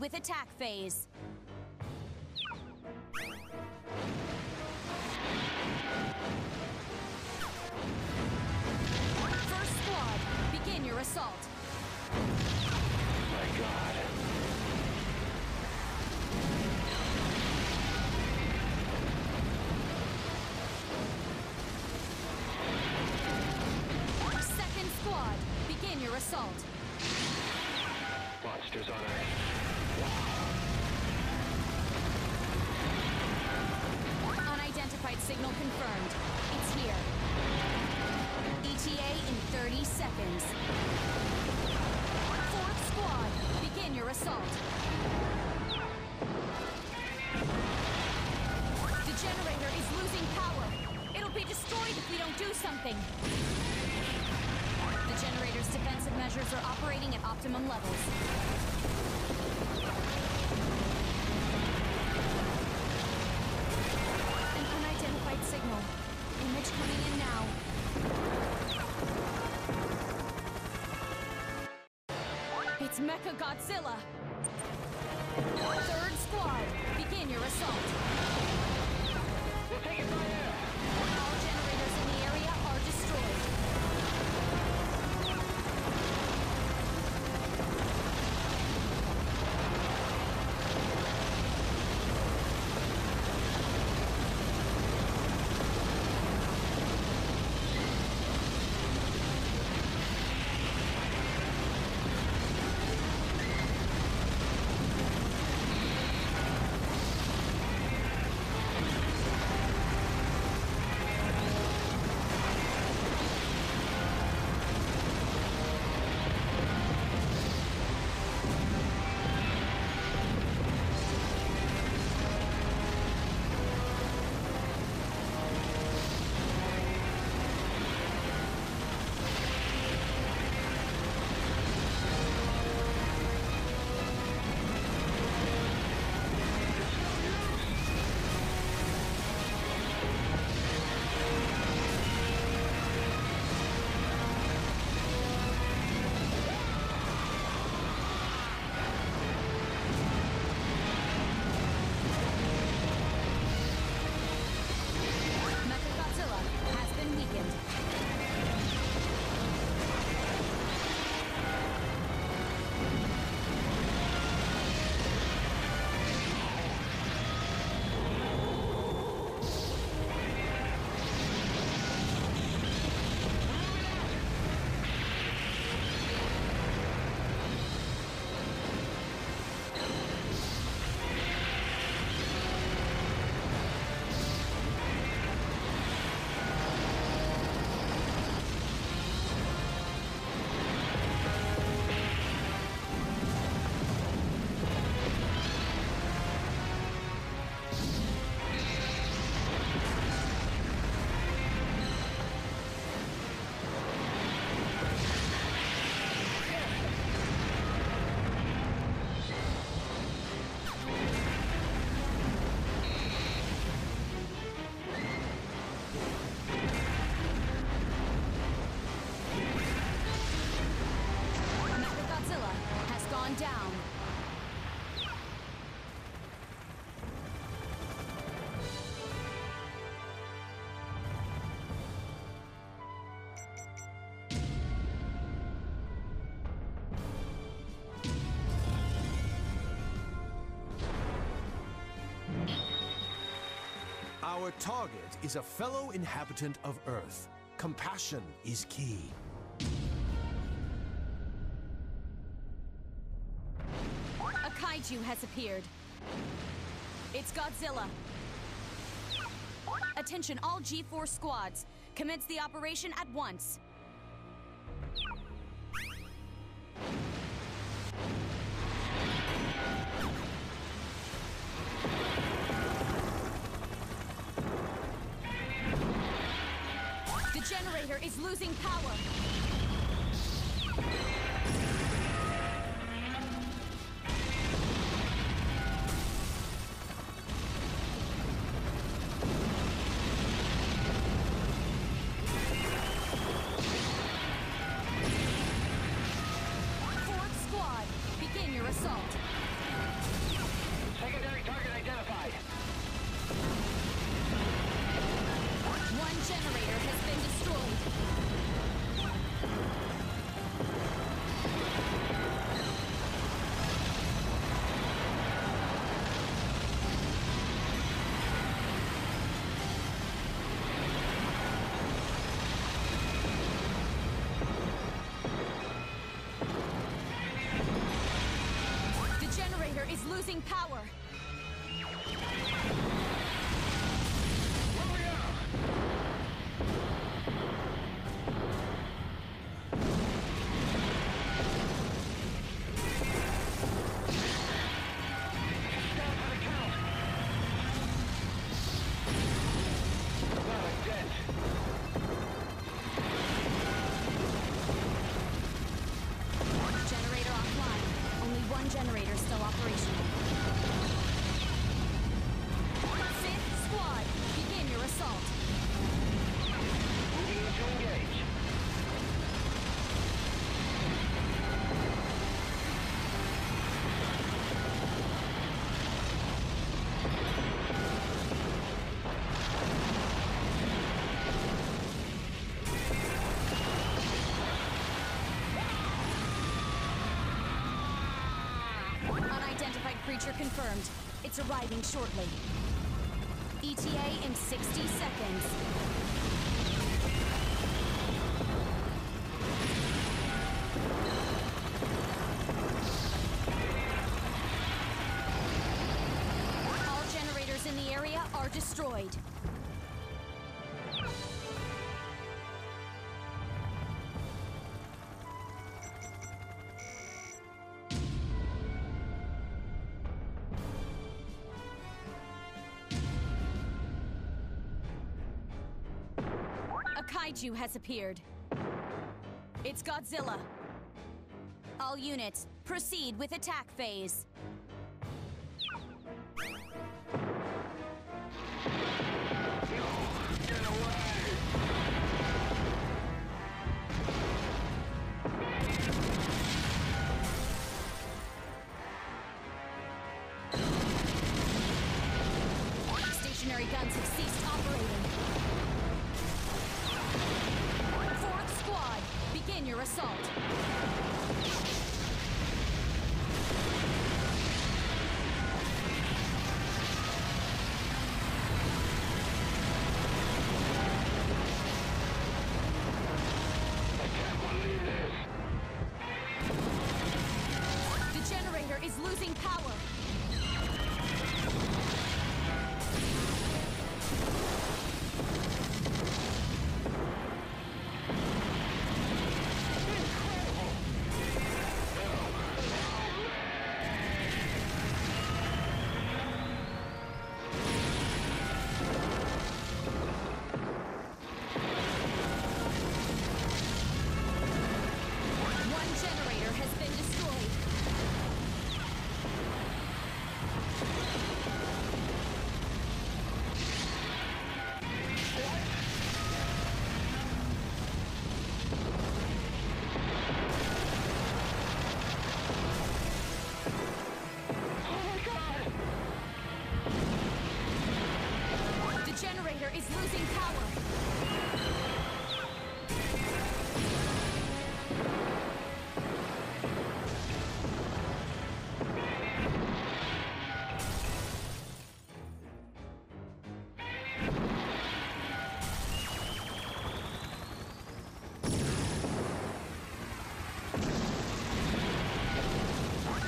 with attack phase. First squad, begin your assault. My God. Second squad, begin your assault. Monsters on Earth. Your assault. The generator is losing power. It'll be destroyed if we don't do something. The generator's defensive measures are operating at optimum levels. Mecha Godzilla. Third squad, begin your assault. Our target is a fellow inhabitant of Earth. Compassion is key. A kaiju has appeared. It's Godzilla. Attention all G-Force squads. Commence the operation at once. losing power. Fourth squad, begin your assault. is losing power. Signature confirmed. It's arriving shortly. ETA in 60 seconds. All generators in the area are destroyed. kaiju has appeared. It's Godzilla. All units, proceed with attack phase.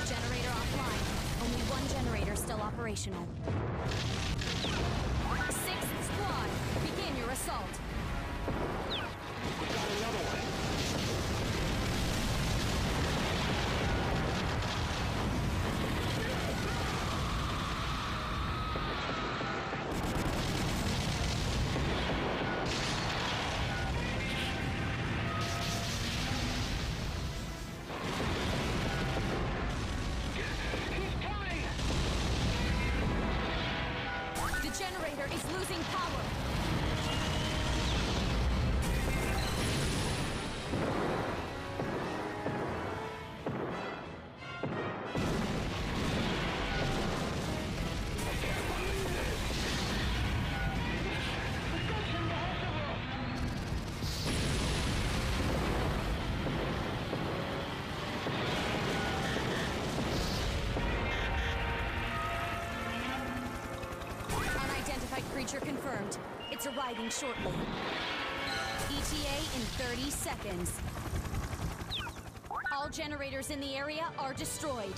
Generator offline. Only one generator still operational. is losing power. arriving shortly. ETA in 30 seconds. All generators in the area are destroyed.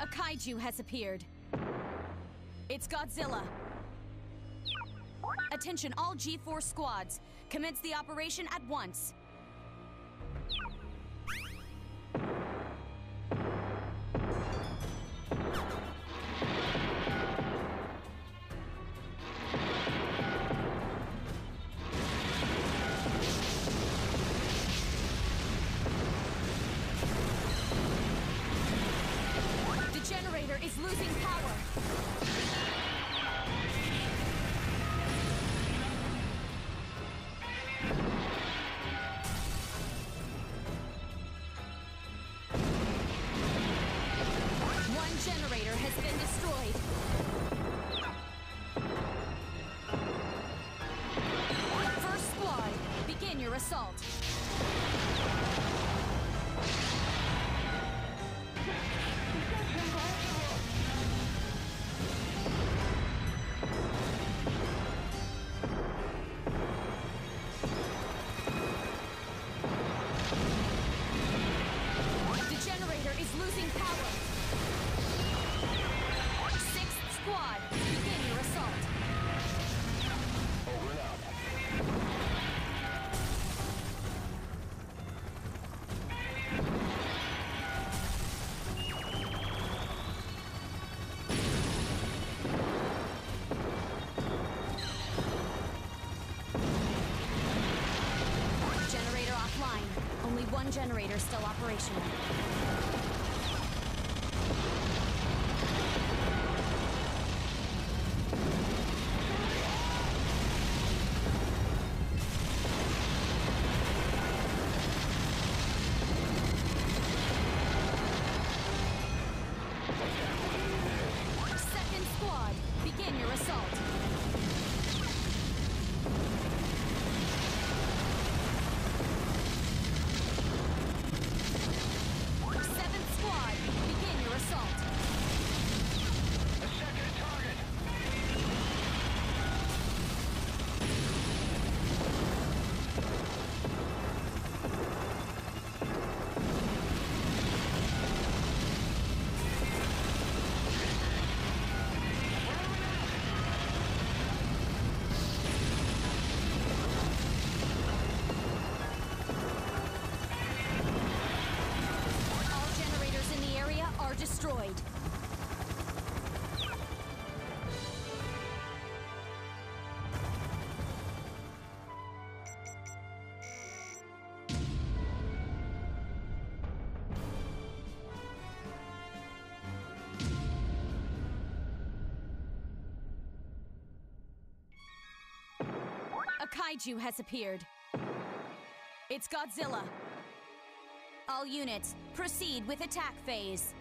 A kaiju has appeared. It's Godzilla. Attention all G-Force squads. Commence the operation at once. generator still operational. kaiju has appeared. It's Godzilla. All units, proceed with attack phase.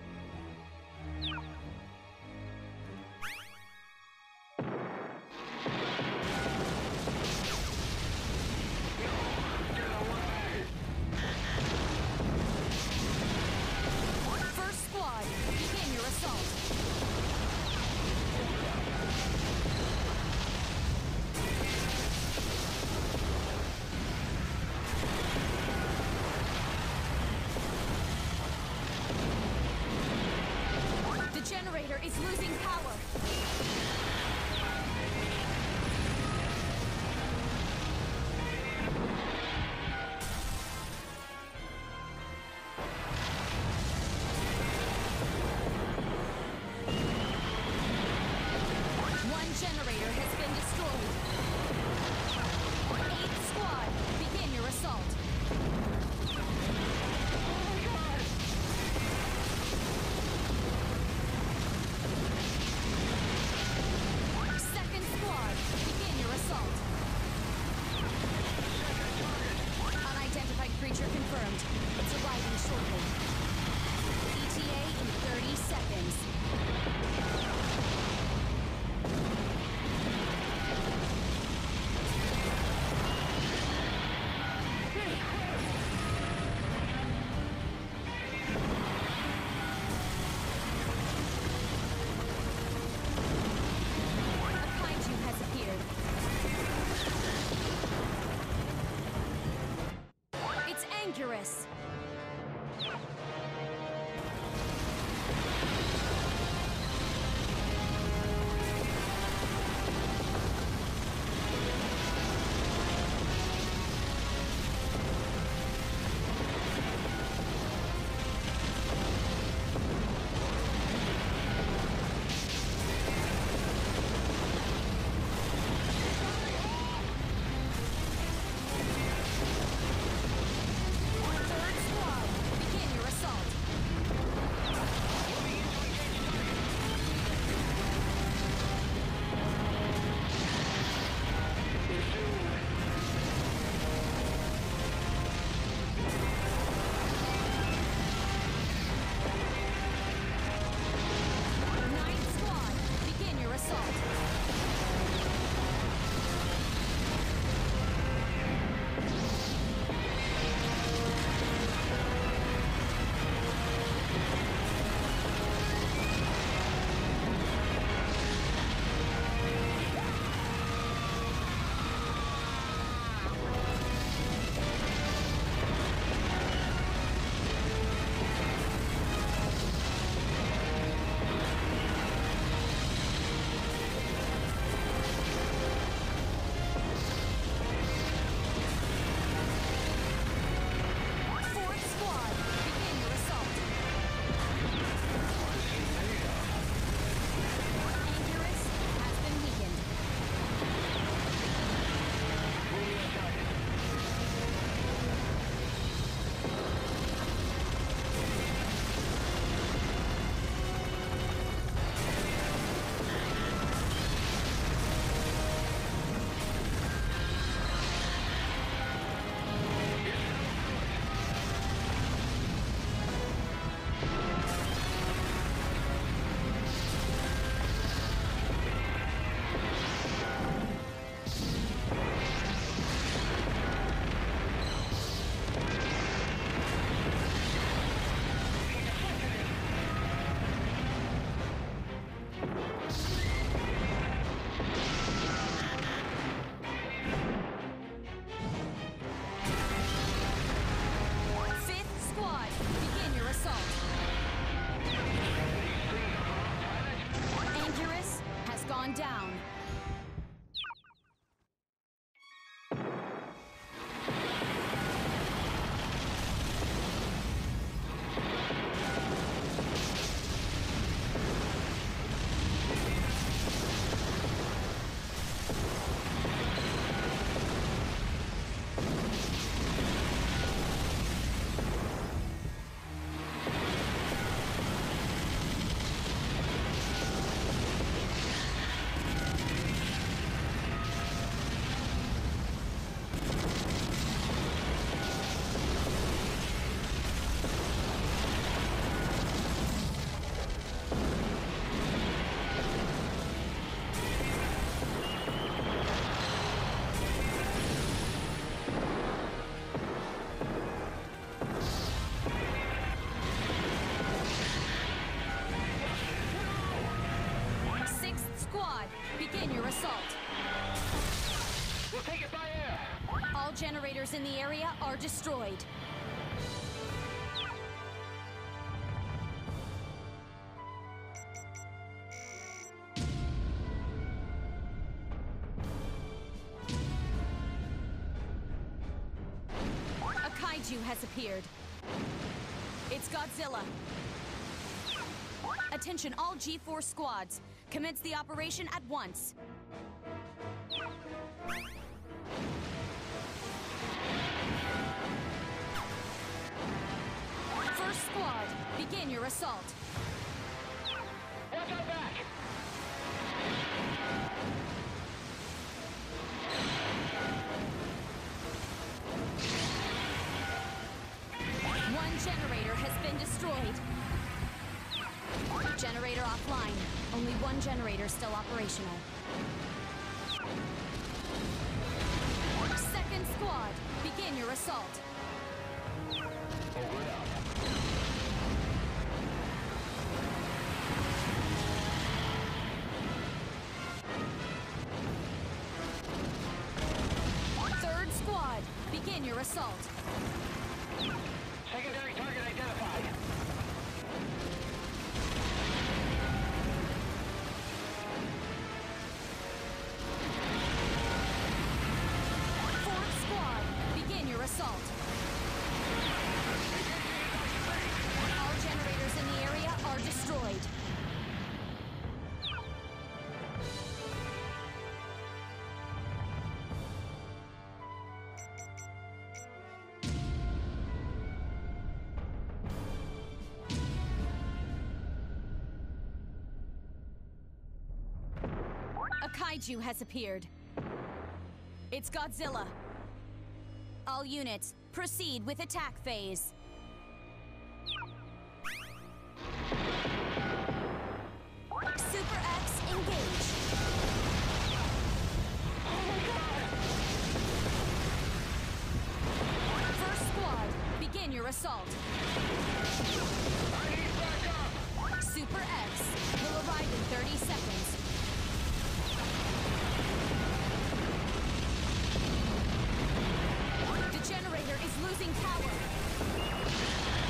is losing power. Generators in the area are destroyed. A kaiju has appeared. It's Godzilla. Attention all G-Force squads. Commence the operation at once. Squad, begin your assault. Watch our back. One generator has been destroyed. Generator offline. Only one generator still operational. Second squad, begin your assault. Over and out. Kaiju has appeared. It's Godzilla. All units, proceed with attack phase. Super X, engage. First squad, begin your assault. Super X will arrive in 30 seconds. Is losing power.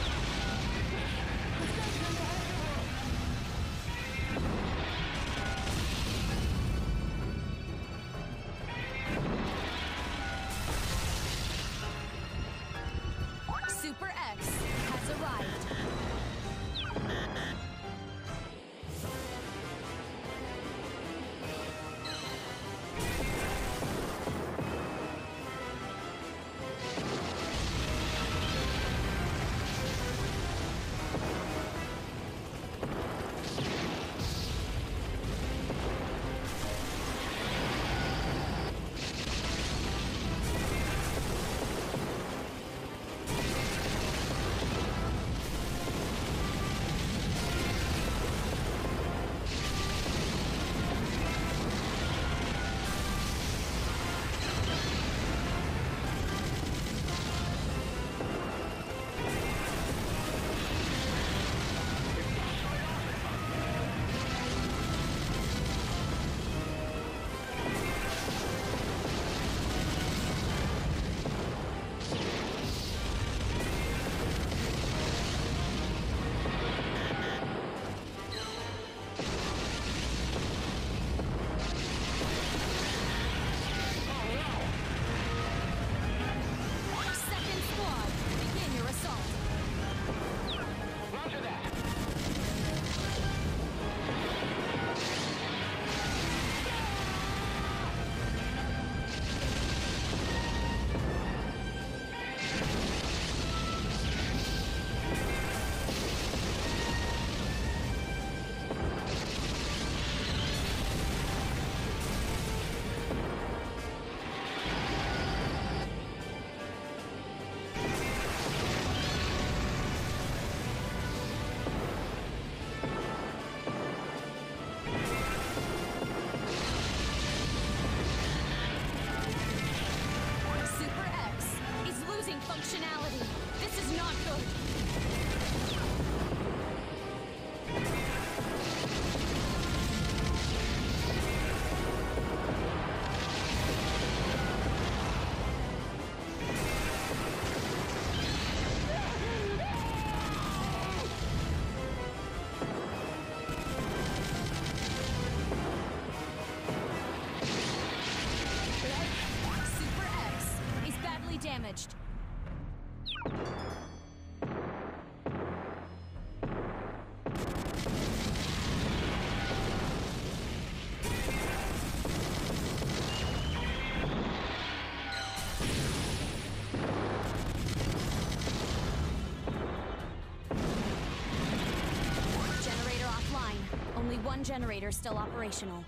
Generator still operational.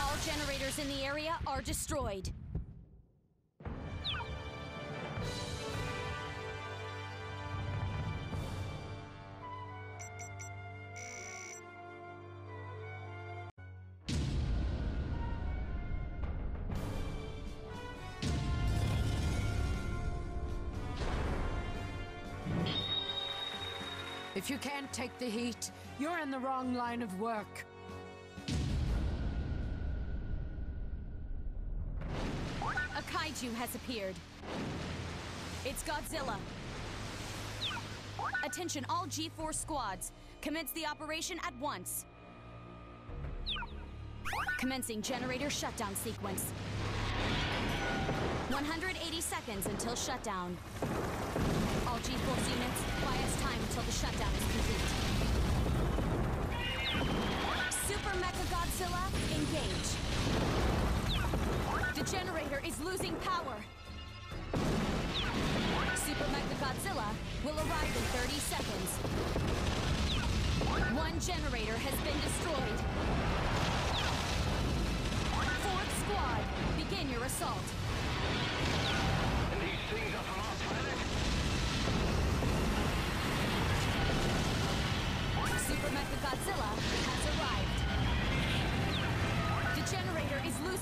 All generators in the area are destroyed. Take the heat, you're in the wrong line of work. A kaiju has appeared. It's Godzilla. Attention, all G-Force squads. Commence the operation at once. Commencing generator shutdown sequence. 180 seconds until shutdown. All G-Force units, us time until the shutdown is complete. Super Mecha Godzilla, engage. The generator is losing power. Super Mecha Godzilla will arrive in 30 seconds. One generator has been destroyed. Fourth squad, begin your assault.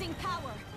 Losing power.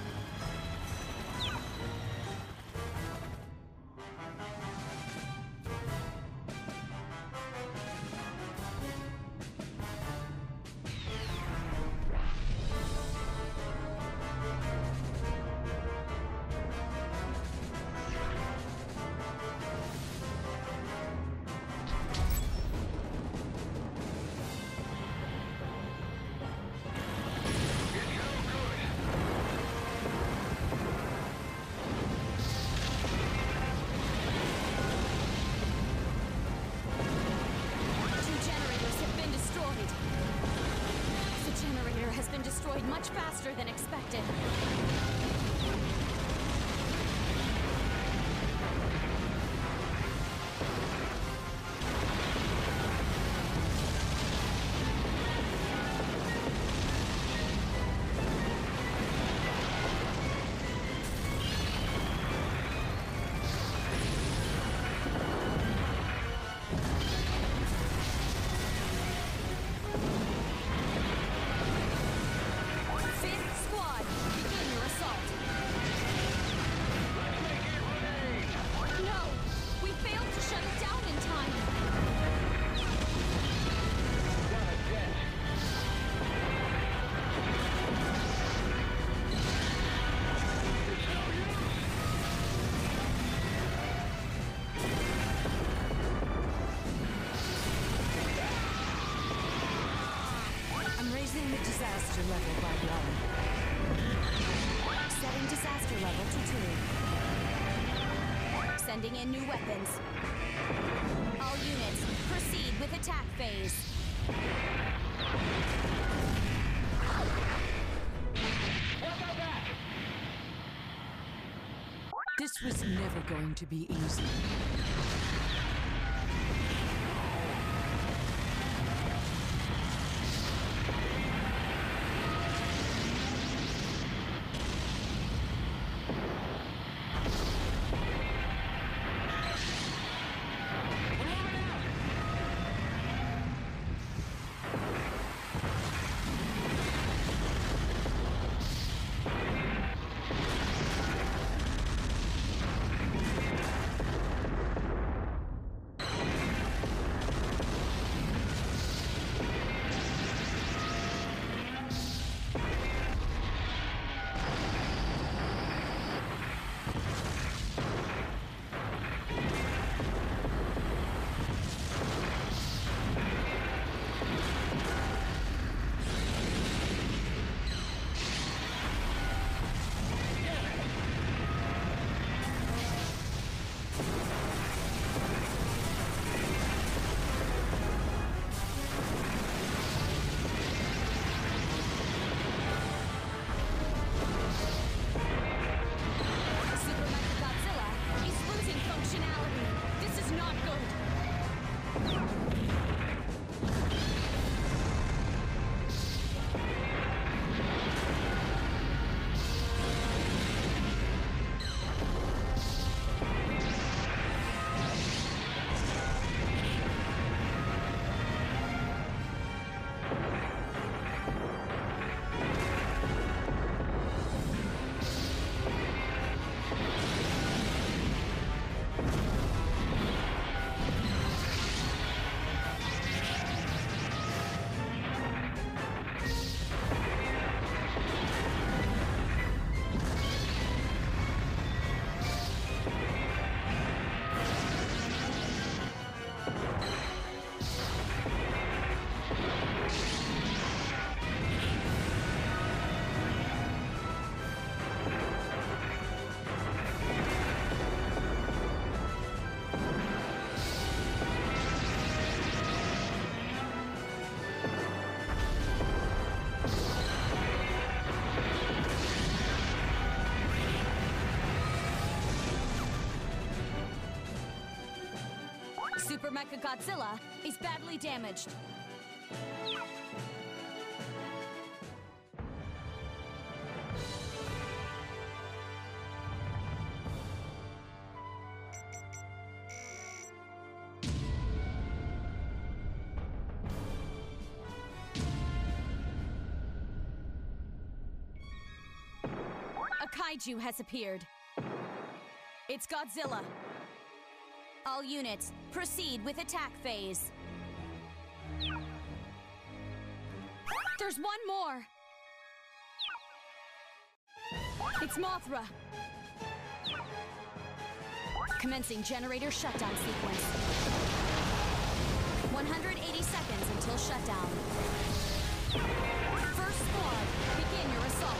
Sending in new weapons. All units, proceed with attack phase. This was never going to be easy. Super Mecha Godzilla is badly damaged. A kaiju has appeared. It's Godzilla. All units, proceed with attack phase. There's one more. It's Mothra. Commencing generator shutdown sequence. 180 seconds until shutdown. First squad, begin your assault.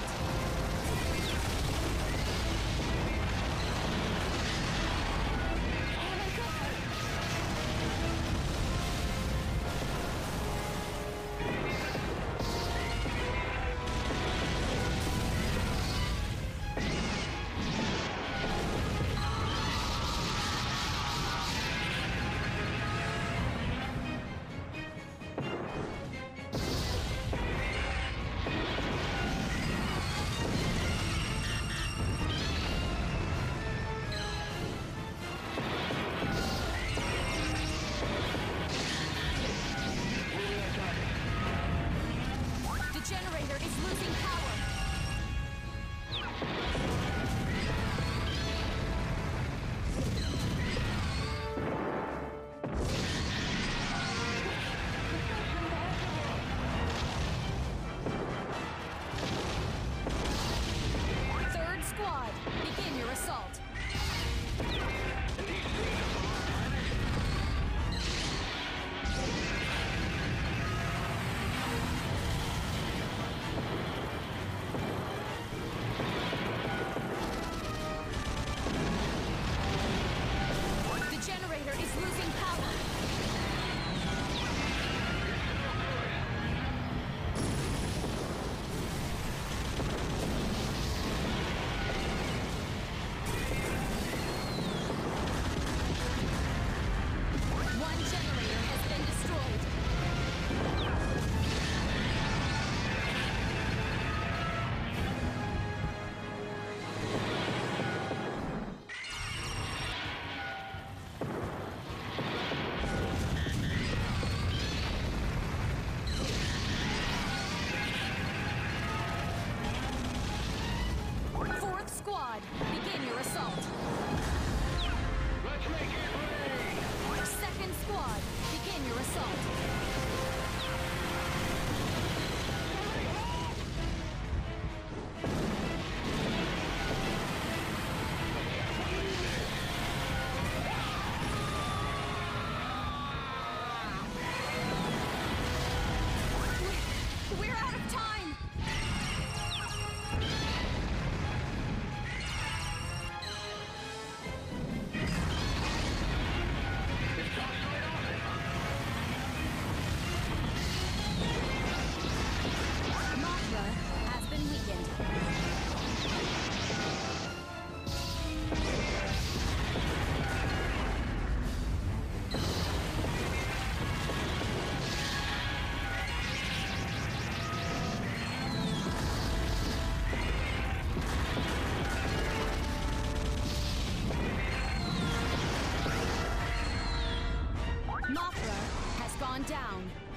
Gone down.